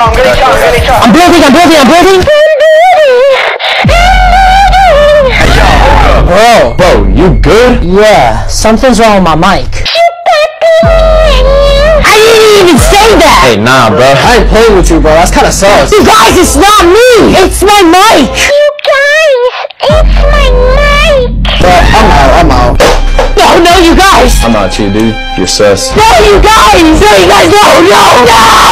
I'm gonna I'm. I'm building, I'm building, I'm building. Hey, yo, hold up. Bro, bro, you good? Yeah, something's wrong with my mic. I didn't even say that. Hey, nah, bro. I ain't playing with you, bro. That's kind of sus. You guys, it's not me. It's my mic. You guys, it's my mic. Bro, I'm out. I'm out. No, no, you guys. I'm out, you dude. You're sus. No, you guys. No, you guys. No, no, no.